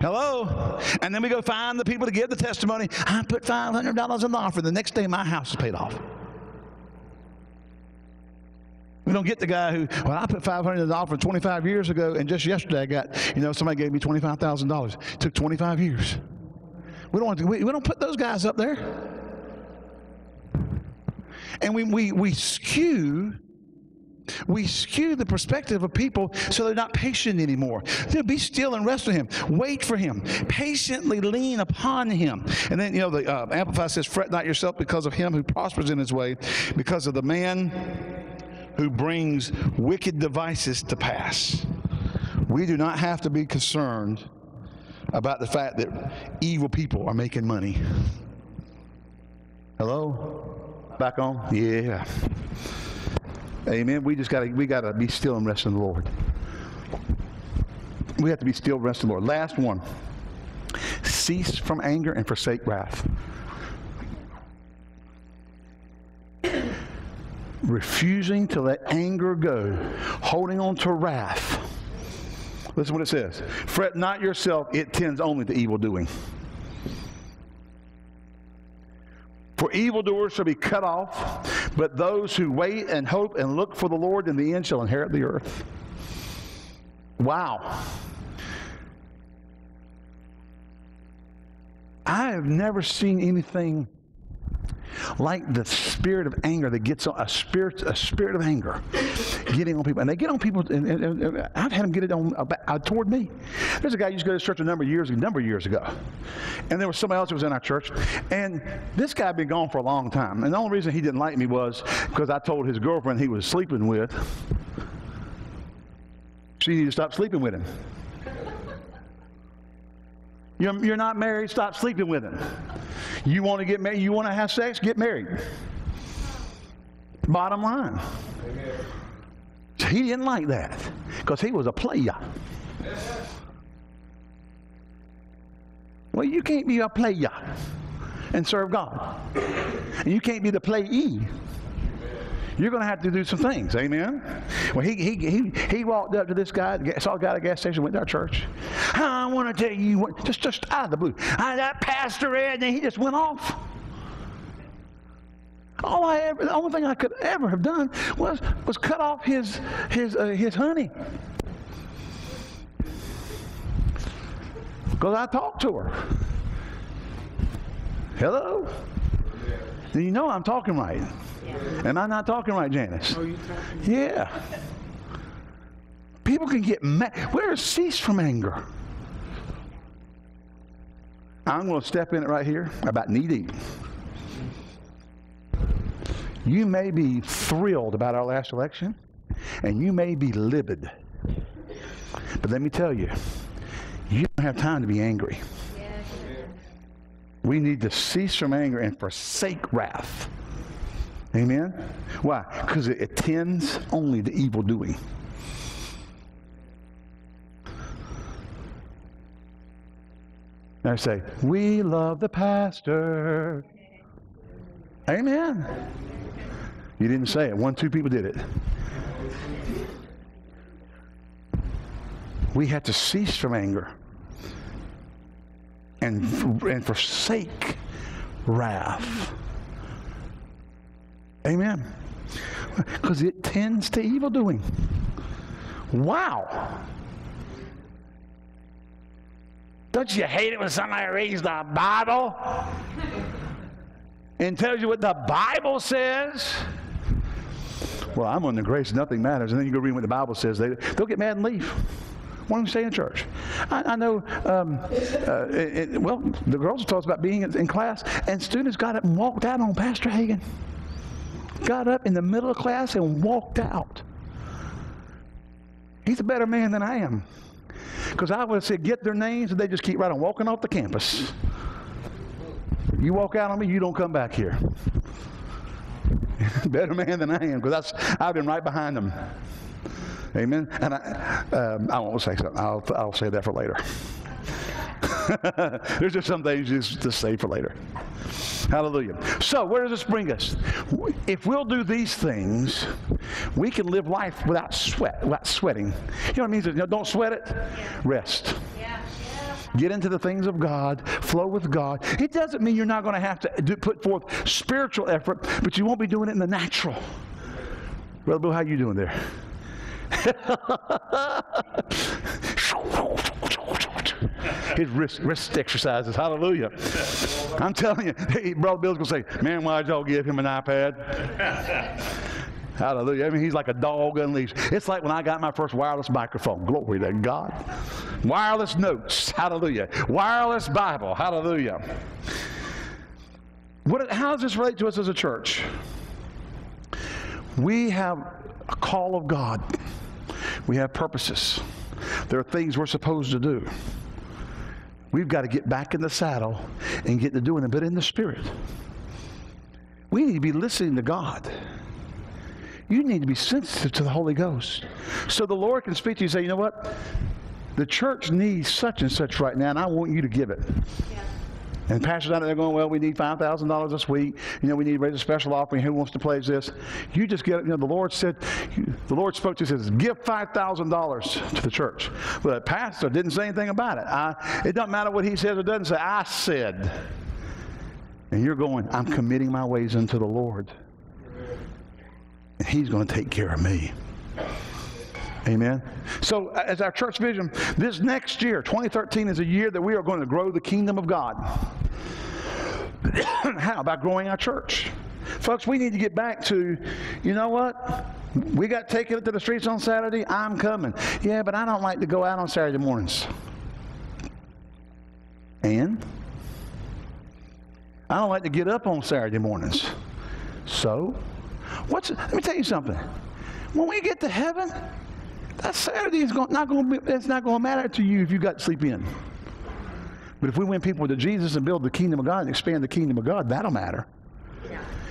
Hello? And then we go find the people to give the testimony. I put $500 in the offering. The next day, my house is paid off. We don't get the guy who, well, I put 500 in the offering 25 years ago, and just yesterday I got, you know, somebody gave me $25,000. It took 25 years. We don't, want to, we, we don't put those guys up there. And we, we, we skew we skew the perspective of people so they're not patient anymore. They'll be still and rest in Him. Wait for Him. Patiently lean upon Him. And then, you know, the uh, Amplified says, Fret not yourself because of him who prospers in his way, because of the man who brings wicked devices to pass. We do not have to be concerned about the fact that evil people are making money. Hello? Back on? Yeah. Amen. We just got to we got to be still and rest in the Lord. We have to be still and rest in the Lord. Last one. Cease from anger and forsake wrath. Refusing to let anger go, holding on to wrath. Listen what it says. Fret not yourself, it tends only to evil doing. For evildoers shall be cut off, but those who wait and hope and look for the Lord in the end shall inherit the earth. Wow. I have never seen anything like the spirit of anger that gets on a spirit, a spirit of anger getting on people, and they get on people. And, and, and I've had them get it on uh, toward me. There's a guy who used to go to church a number of years, a number of years ago, and there was somebody else who was in our church, and this guy had been gone for a long time. And the only reason he didn't like me was because I told his girlfriend he was sleeping with. She needed to stop sleeping with him. You're, you're not married, stop sleeping with him. You want to get married, you want to have sex, get married. Bottom line. He didn't like that because he was a player. Well, you can't be a player and serve God. And you can't be the playee you're going to have to do some things. Amen. Well, he, he, he, he walked up to this guy, saw a guy at a gas station, went to our church. I want to tell you what, just, just out of the blue. I, that pastor Ed, and he just went off. All I ever, the only thing I could ever have done was, was cut off his, his, uh, his honey. Because I talked to her. Hello? You know I'm talking right? Am I not talking right, Janice? Oh, talking? Yeah. People can get mad. Where is cease from anger? I'm going to step in it right here about knee deep. You may be thrilled about our last election, and you may be livid. But let me tell you, you don't have time to be angry. We need to cease from anger and forsake wrath. Amen? Why? Because it, attends only to evil doing. I say, we love the pastor. Amen. You didn't say it. One, two people did it. We had to cease from anger and, and forsake wrath. Amen. Because it tends to evil doing. Wow. Don't you hate it when somebody reads the Bible and tells you what the Bible says? well, I'm under grace, nothing matters. And then you go read what the Bible says. They, they'll get mad and leave. Why don't you stay in church? I, I know, um, uh, it, it, well, the girls us about being in, in class, and students got up and walked out on Pastor Hagin. Got up in the middle of class and walked out. He's a better man than I am. Because I would have said, get their names, and they just keep right on walking off the campus. You walk out on me, you don't come back here. better man than I am, because I've been right behind them. Amen. And I, um, I won't say something. I'll, I'll say that for later. There's just some things just to say for later. Hallelujah. So, where does this bring us? If we'll do these things, we can live life without sweat, without sweating. You know what it means? You know, don't sweat it. Rest. Get into the things of God, flow with God. It doesn't mean you're not going to have to do, put forth spiritual effort, but you won't be doing it in the natural. Brother Bill, how you doing there? His wrist, wrist exercises. Hallelujah. I'm telling you, hey, Brother Bill's going to say, man, why'd y'all give him an iPad? Hallelujah. I mean, he's like a dog unleashed. It's like when I got my first wireless microphone. Glory to God. Wireless notes. Hallelujah. Wireless Bible. Hallelujah. What, how does this relate to us as a church? We have a call of God. We have purposes. There are things we're supposed to do. We've got to get back in the saddle and get to doing it, but in the Spirit. We need to be listening to God. You need to be sensitive to the Holy Ghost. So the Lord can speak to you and say, you know what? The church needs such and such right now, and I want you to give it. Yeah. And pastors out there going, well, we need $5,000 this week. You know, we need to raise a special offering. Who wants to pledge this? You just get, you know, the Lord said, the Lord spoke to you says, give $5,000 to the church. But the pastor didn't say anything about it. I, it doesn't matter what he says or doesn't say. I said. And you're going, I'm committing my ways unto the Lord. And he's going to take care of me. Amen. So, as our church vision, this next year, 2013, is a year that we are going to grow the kingdom of God. How? By growing our church. Folks, we need to get back to, you know what? We got taken to the streets on Saturday. I'm coming. Yeah, but I don't like to go out on Saturday mornings. And I don't like to get up on Saturday mornings. So, what's? Let me tell you something. When we get to heaven, that Saturday is not going to be, it's not going to matter to you if you got to sleep in. But if we win people to Jesus and build the kingdom of God and expand the kingdom of God, that'll matter.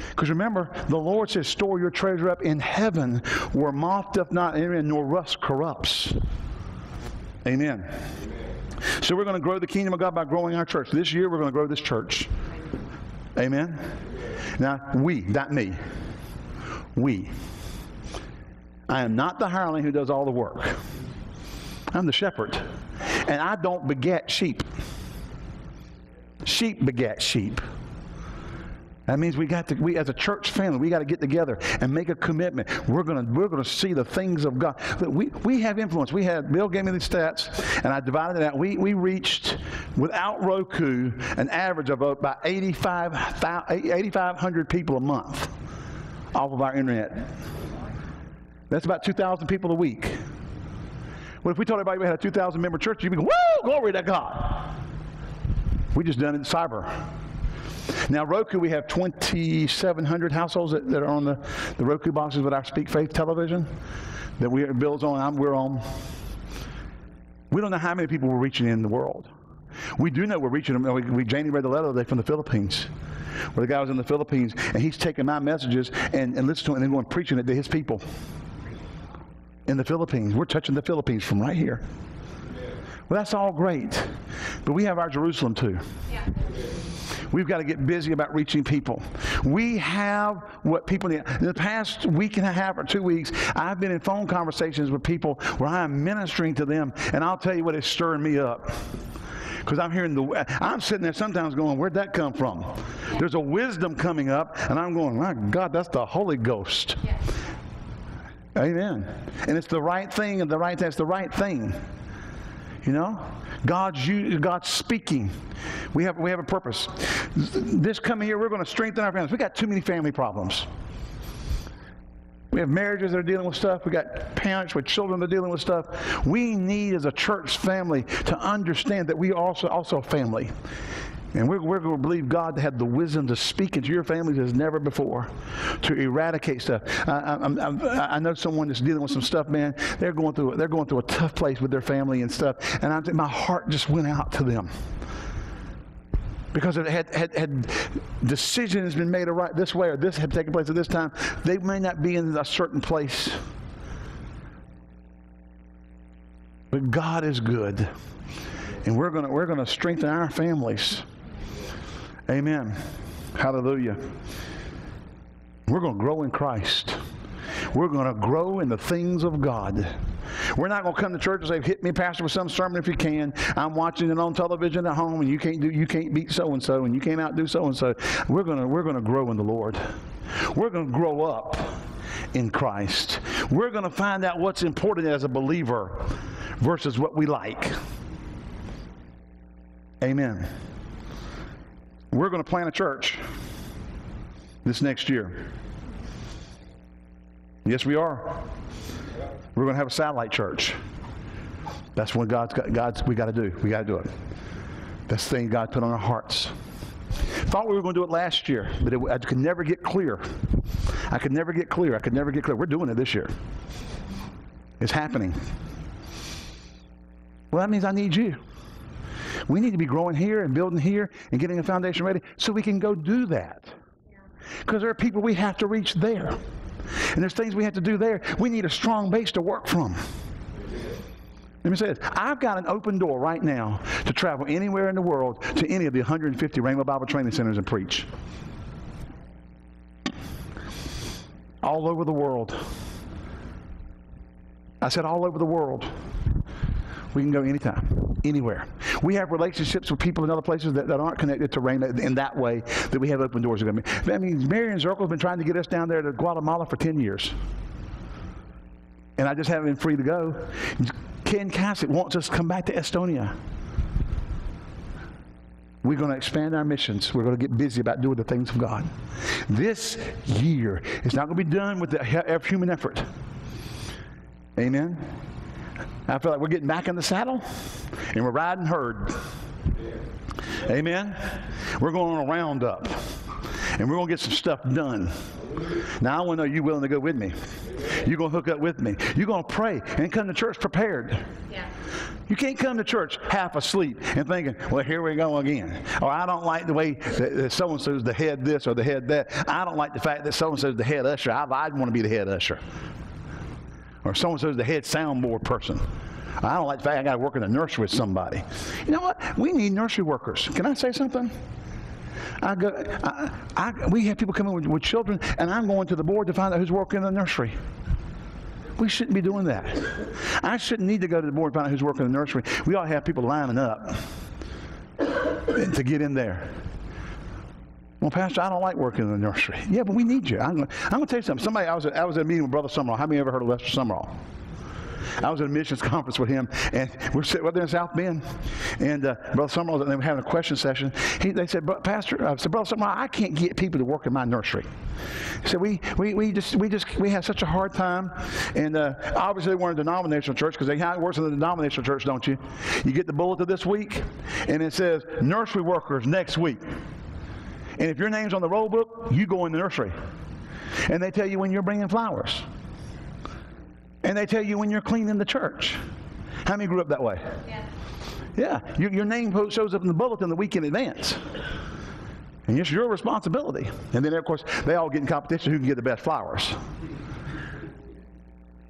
Because remember, the Lord says, store your treasure up in heaven where moth doth not enter in nor rust corrupts. Amen. Amen. So we're going to grow the kingdom of God by growing our church. This year we're going to grow this church. Amen. Now, we, not me. We. I am not the hireling who does all the work. I'm the shepherd. And I don't beget sheep. Sheep beget sheep. That means we got to, we as a church family, we got to get together and make a commitment. We're gonna we're gonna see the things of God. We we have influence. We had Bill gave me these stats, and I divided it out. We we reached without Roku an average of about 8,500 people a month off of our internet. That's about 2,000 people a week. Well, if we told everybody we had a 2,000 member church, you'd be woo, glory to God. We just done it in cyber. Now, Roku, we have 2,700 households that, that, are on the, the Roku boxes with our Speak Faith television that we Bill's on, I'm, we're on. We don't know how many people we're reaching in the world. We do know we're reaching them. We, we, Janie read the letter today from the Philippines, where the guy was in the Philippines, and he's taking my messages and, and listening to it and then going preaching it to his people in the Philippines. We're touching the Philippines from right here. Well, that's all great. But we have our Jerusalem too. Yeah. We've got to get busy about reaching people. We have what people need. In the past week and a half or two weeks, I've been in phone conversations with people where I am ministering to them, and I'll tell you what is stirring me up. Because I'm hearing the, I'm sitting there sometimes going, where'd that come from? There's a wisdom coming up, and I'm going, my God, that's the Holy Ghost. Yeah. Amen. And it's the right thing and the right that's the right thing. You know? God's God's speaking. We have we have a purpose. This coming year, we're going to strengthen our families. We got too many family problems. We have marriages that are dealing with stuff. We got parents with children that are dealing with stuff. We need, as a church family, to understand that we are also also family. And we're, we're going to believe God to have the wisdom to speak into your families as never before, to eradicate stuff. I, I, I, I know someone that's dealing with some stuff, man. They're going through they're going through a tough place with their family and stuff, and I, my heart just went out to them because it had, had, had decisions been made right this way or this had taken place at this time, they may not be in a certain place. But God is good. And we're going we're going to strengthen our families. Amen. Hallelujah. We're going to grow in Christ. We're going to grow in the things of God. We're not going to come to church and say, "Hit me, pastor, with some sermon if you can." I'm watching it on television at home, and you can't do, you can't beat so and so, and you can't outdo so and so. We're going to, we're going to grow in the Lord. We're going to grow up in Christ. We're going to find out what's important as a believer versus what we like. Amen. We're going to plant a church this next year. Yes, we are. We're going to have a satellite church. That's what God's got, God's we got to do. We got to do it. That's the thing God put on our hearts. Thought we were going to do it last year, but it, I could never get clear. I could never get clear. I could never get clear. We're doing it this year. It's happening. Well, that means I need you. We need to be growing here and building here and getting a foundation ready so we can go do that. Because there are people we have to reach there. And there's things we have to do there. We need a strong base to work from. Let me say this. I've got an open door right now to travel anywhere in the world to any of the 150 Rhema Bible Training Centers and preach. All over the world. I said all over the world. We can go anytime, anywhere. We have relationships with people in other places that, that aren't connected to Rhema in that way that we have open doors. I mean, Marion Zirkle has been trying to get us down there to Guatemala for 10 years. And I just haven't been free to go. Ken Cassick wants us to come back to Estonia. We're going to expand our missions. We're going to get busy about doing the things of God. This year is not going to be done with the human effort. Amen. I feel like we're getting back in the saddle and we're riding herd. Amen. We're going on a roundup and we're going to get some stuff done. Now, I want to know you willing to go with me. You're going to hook up with me. You're going to pray and come to church prepared. Yeah. You can't come to church half asleep and thinking, well, here we go again. Or I don't like the way that so and so's the head this or the head that. I don't like the fact that so and so's the head usher. I, I'd want to be the head usher or so and so is the head soundboard person. I don't like the fact I got to work in the nursery with somebody. You know what? We need nursery workers. Can I say something? I go, I, I, we have people coming with, with children, and I'm going to the board to find out who's working in the nursery. We shouldn't be doing that. I shouldn't need to go to the board to find out who's working in the nursery. We ought to have people lining up to get in there. Well, Pastor, I don't like working in the nursery. Yeah, but we need you. I'm going to tell you something. Somebody, I was, at, I was at a meeting with Brother Sumrall. How many ever heard of Lester Sumrall? I was at a missions conference with him, and we're sitting right there in South Bend, and uh, Brother Sumrall, and they were having a question session. He, they said, Pastor, I said, Brother Sumrall, I can't get people to work in my nursery. He said, we, we, we just, we just, we have such a hard time, and uh, obviously we're in a denominational church, because they it works in the denominational church, don't you? You get the bulletin this week, and it says, nursery workers next week. And if your name's on the roll book, you go in the nursery. And they tell you when you're bringing flowers. And they tell you when you're cleaning the church. How many grew up that way? Yeah. Yeah. Your, your name shows up in the bulletin the week in advance. And it's your responsibility. And then, of course, they all get in competition who can get the best flowers.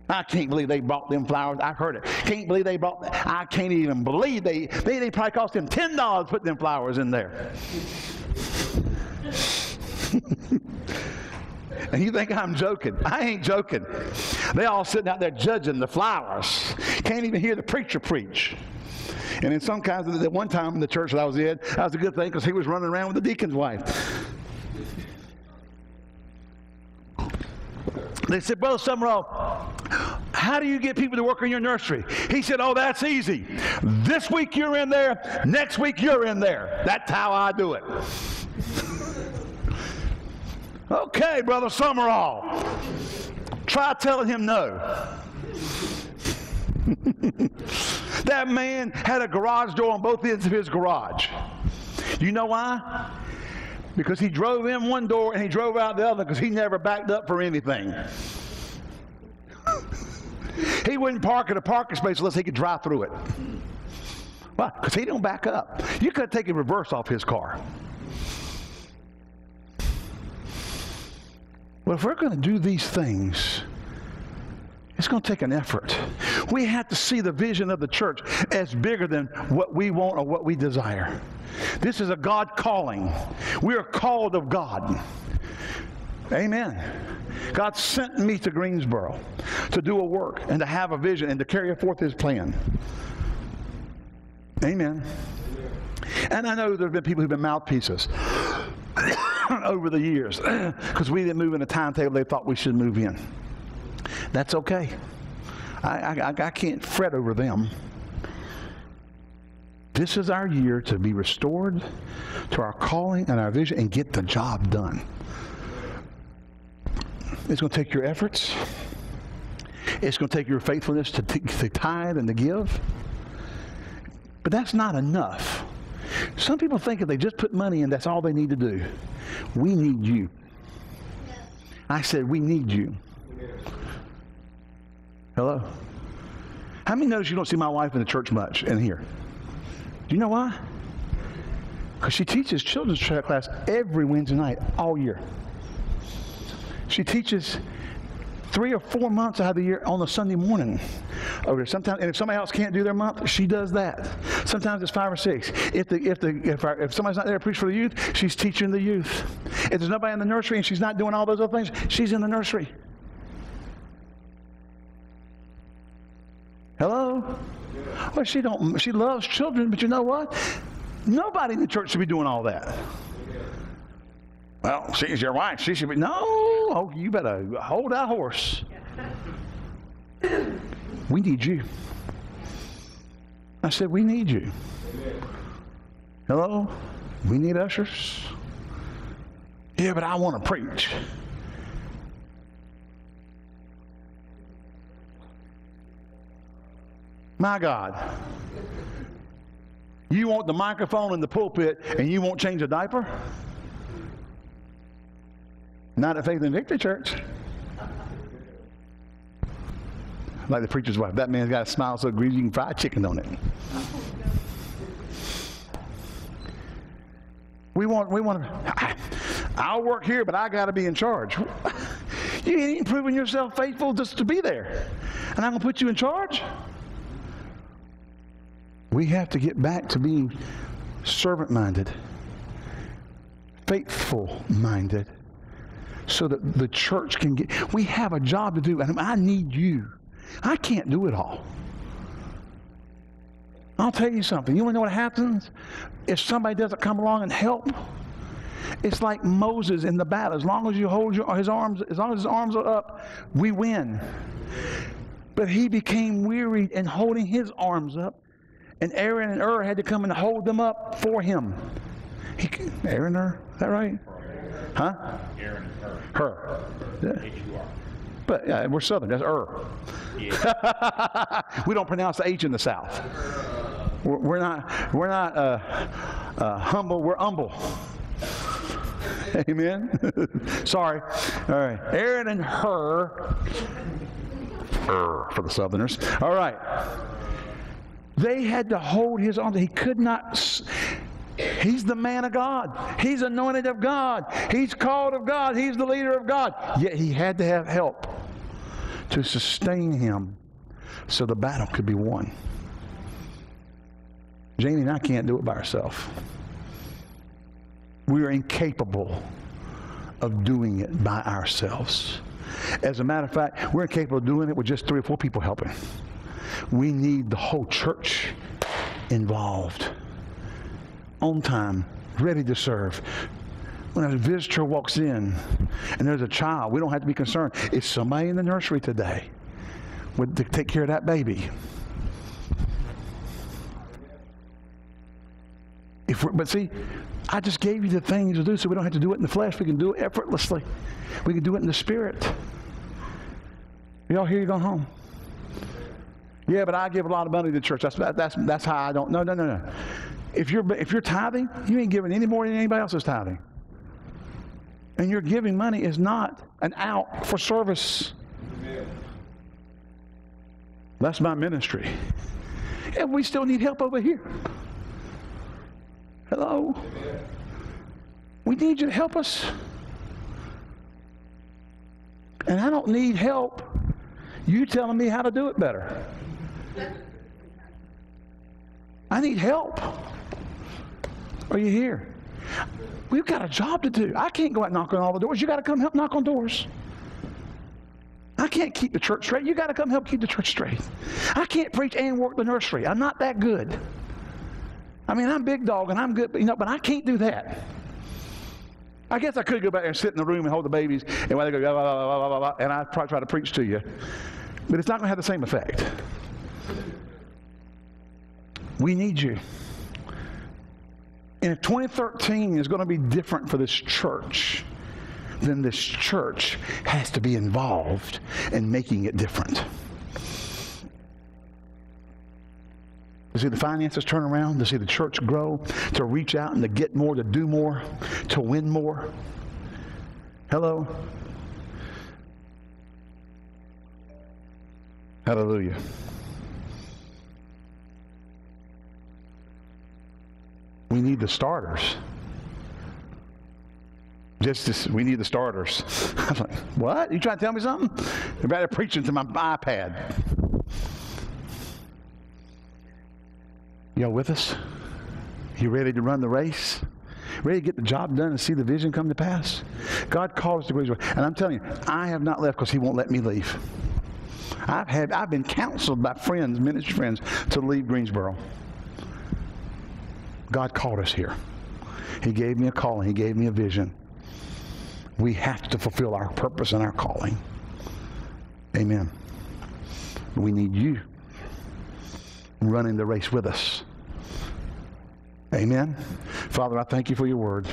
I can't believe they brought them flowers. I've heard it. Can't believe they brought. I can't even believe they. They, they probably cost them ten dollars to put them flowers in there. and you think I'm joking. I ain't joking. They all sitting out there judging the flowers. Can't even hear the preacher preach. And in some kinds of the one time in the church that I was in, that was a good thing because he was running around with the deacon's wife. They said, Brother Sumrall, how do you get people to work in your nursery? He said, Oh, that's easy. This week you're in there, next week you're in there. That's how I do it. Okay, Brother Sumrall. try telling him no. that man had a garage door on both ends of his garage. You know why? Because he drove in one door and he drove out the other because he never backed up for anything. he wouldn't park in a parking space unless he could drive through it. Why? Because he don't back up. You could take a reverse off his car. Well, if we're going to do these things, it's going to take an effort. We have to see the vision of the church as bigger than what we want or what we desire. This is a God calling. We are called of God. Amen. God sent me to Greensboro to do a work and to have a vision and to carry forth his plan. Amen. And I know there have been people who've been mouthpieces over the years because we didn't move in a timetable they thought we should move in. That's okay. I, I, I can't fret over them. This is our year to be restored to our calling and our vision and get the job done. It's going to take your efforts. It's going to take your faithfulness to, to tithe and to give. But that's not enough. Some people think if they just put money in, that's all they need to do. We need you. I said, we need you. Hello? How many knows you don't see my wife in the church much in here? Do you know why? Because she teaches children's class every Wednesday night, all year. She teaches three or four months out of the year on a Sunday morning over Sometimes, and if somebody else can't do their month, she does that. Sometimes it's five or six. If the if the if, our, if somebody's not there to preach for the youth, she's teaching the youth. If there's nobody in the nursery and she's not doing all those other things, she's in the nursery. Hello? Well, she don't. She loves children, but you know what? Nobody in the church should be doing all that. Well, she's your wife. She should be. No, oh, you better hold that horse. We need you. I said, We need you. Hello? We need ushers. Yeah, but I want to preach. My God. You want the microphone in the pulpit and you won't change a diaper? Not at Faith and Victory Church. Like the preacher's wife. That man's got a smile so greasy you can fry chicken on it. We want, we want to, I'll work here, but I got to be in charge. You ain't proving yourself faithful just to be there. And I'm going to put you in charge? We have to get back to being servant minded, faithful minded, so that the church can get. We have a job to do, and I need you. I can't do it all. I'll tell you something. You want to know what happens if somebody doesn't come along and help? It's like Moses in the battle. As long as you hold your, his arms, as long as his arms are up, we win. But he became wearied in holding his arms up and Aaron and Ur had to come and hold them up for him. He, Aaron Ur, is that right? Huh? Aaron and Ur. Her. Yeah. H-U-R. But yeah, we're Southern. That's Ur. Yeah. we don't pronounce the H in the South. We're, we're not. We're not uh, uh, humble. We're humble. Amen. Sorry. All right. Aaron and her. Ur for the Southerners. All right. They had to hold his arms. He could not. He's the man of God. He's anointed of God. He's called of God. He's the leader of God. Yet he had to have help to sustain him so the battle could be won. Janie and I can't do it by ourselves. We are incapable of doing it by ourselves. As a matter of fact, we're incapable of doing it with just three or four people helping. We need the whole church involved, on time, ready to serve. When a visitor walks in and there's a child, we don't have to be concerned. Is somebody in the nursery today would to take care of that baby? If we but see, I just gave you the things to do so we don't have to do it in the flesh. We can do it effortlessly. We can do it in the spirit. Y'all hear You going home? Yeah, but I give a lot of money to the church. That's that's that's how I don't. No, no, no, no. If you're if you're tithing, you ain't giving any more than anybody else is tithing. And your giving money is not an out for service. That's my ministry. And we still need help over here. Hello? We need you to help us. And I don't need help you telling me how to do it better. I need help. Are you here? We've got a job to do. I can't go out and knock on all the doors. You got to come help knock on doors. I can't keep the church straight. You got to come help keep the church straight. I can't preach and work the nursery. I'm not that good. I mean, I'm big dog and I'm good, but you know, but I can't do that. I guess I could go back there and sit in the room and hold the babies, and while they go, blah, blah, blah, blah, blah, blah, and probably try to preach to you. But it's not going to have the same effect. We need you. And if 2013 is going to be different for this church, then this church has to be involved in making it different. To see the finances turn around, to see the church grow, to reach out and to get more, to do more, to win more. Hello? Hallelujah. Need the starters. Just this, we need the starters. I was like, what? You trying to tell me something? You're better preaching to my iPad. Y'all with us? You ready to run the race? Ready to get the job done and see the vision come to pass? God called us to Greensboro. And I'm telling you, I have not left because He won't let me leave. I've had I've been counseled by friends, ministry friends, to leave Greensboro. God called us here. He gave me a calling, He gave me a vision. We have to fulfill our purpose and our calling. Amen. We need you running the race with us. Amen. Father, I thank you for your word.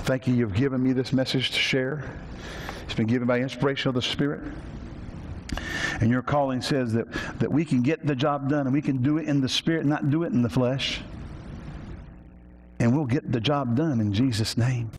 Thank you, you've given me this message to share. It's been given by inspiration of the Spirit. And your calling says that, that we can get the job done and we can do it in the Spirit, not do it in the flesh. And we'll get the job done in Jesus' name.